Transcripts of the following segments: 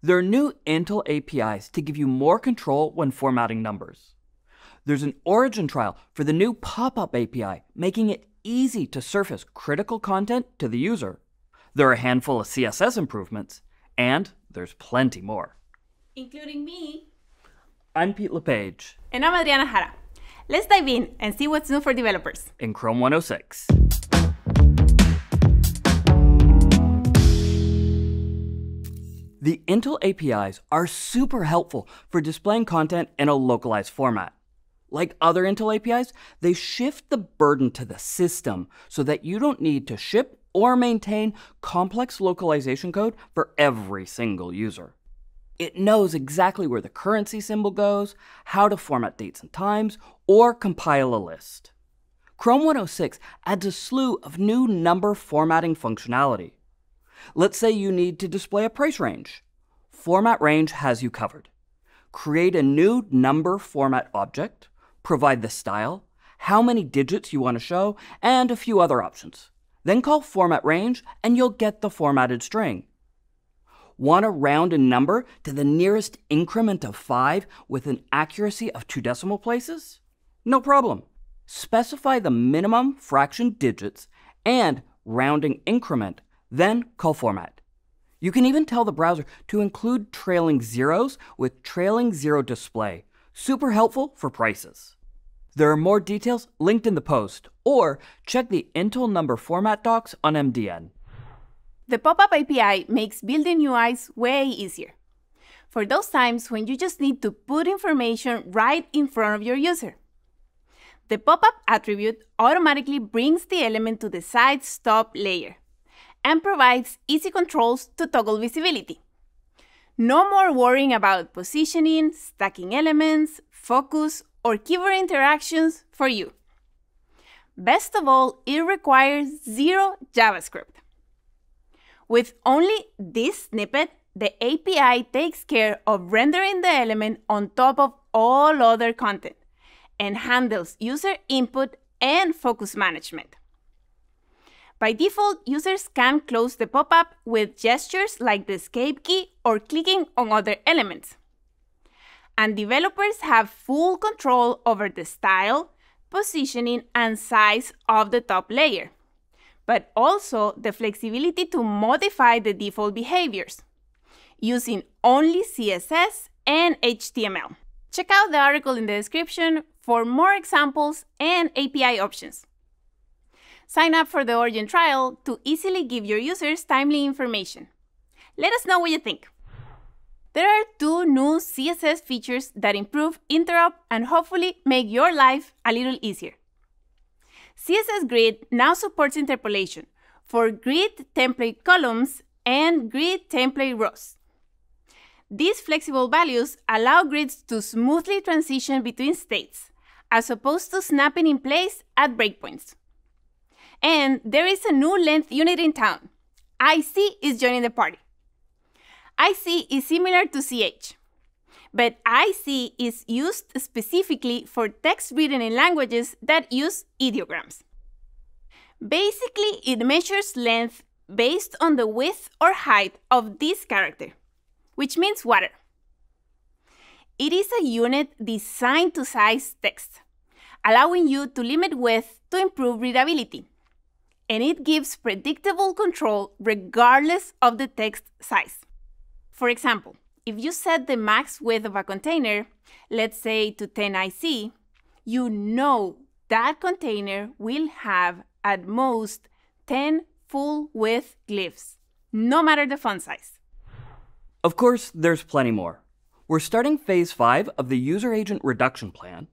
There are new Intl APIs to give you more control when formatting numbers. There's an origin trial for the new pop-up API, making it easy to surface critical content to the user. There are a handful of CSS improvements, and there's plenty more. Including me. I'm Pete LePage. And I'm Adriana Jara. Let's dive in and see what's new for developers. In Chrome 106. The Intl APIs are super helpful for displaying content in a localized format. Like other Intl APIs, they shift the burden to the system so that you don't need to ship or maintain complex localization code for every single user. It knows exactly where the currency symbol goes, how to format dates and times, or compile a list. Chrome 106 adds a slew of new number formatting functionality. Let's say you need to display a price range. Format Range has you covered. Create a new number format object, provide the style, how many digits you want to show, and a few other options. Then call format range and you'll get the formatted string. Want to round a number to the nearest increment of 5 with an accuracy of two decimal places? No problem. Specify the minimum fraction digits and rounding increment, then call format. You can even tell the browser to include trailing zeros with trailing zero display. Super helpful for prices. There are more details linked in the post, or check the Intl number format docs on MDN. The pop-up API makes building UIs way easier. For those times when you just need to put information right in front of your user. The pop-up attribute automatically brings the element to the side's top layer and provides easy controls to toggle visibility. No more worrying about positioning, stacking elements, focus, or keyboard interactions for you. Best of all, it requires zero JavaScript. With only this snippet, the API takes care of rendering the element on top of all other content and handles user input and focus management. By default, users can close the pop-up with gestures like the escape key or clicking on other elements and developers have full control over the style, positioning, and size of the top layer, but also the flexibility to modify the default behaviors using only CSS and HTML. Check out the article in the description for more examples and API options. Sign up for the Origin trial to easily give your users timely information. Let us know what you think. There are two new CSS features that improve interop and hopefully make your life a little easier. CSS Grid now supports interpolation for grid template columns and grid template rows. These flexible values allow grids to smoothly transition between states, as opposed to snapping in place at breakpoints. And there is a new length unit in town. IC is joining the party. IC is similar to CH, but IC is used specifically for text written in languages that use ideograms. Basically, it measures length based on the width or height of this character, which means water. It is a unit designed to size text, allowing you to limit width to improve readability. And it gives predictable control regardless of the text size. For example, if you set the max width of a container, let's say to 10 IC, you know that container will have at most 10 full width glyphs, no matter the font size. Of course, there's plenty more. We're starting phase 5 of the user agent reduction plan.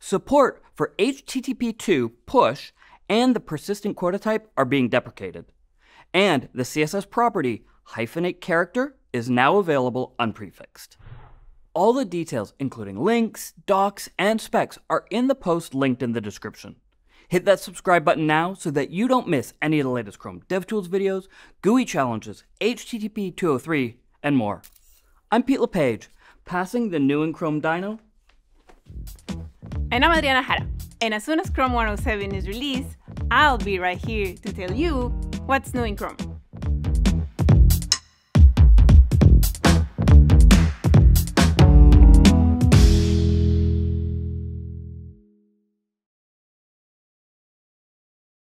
Support for HTTP2 push and the persistent quota type are being deprecated. And the CSS property hyphenate character is now available unprefixed. All the details, including links, docs, and specs, are in the post linked in the description. Hit that subscribe button now so that you don't miss any of the latest Chrome DevTools videos, GUI challenges, HTTP 203, and more. I'm Pete LePage, passing the new in Chrome Dino. And I'm Adriana Jara. And as soon as Chrome 107 is released, I'll be right here to tell you what's new in Chrome.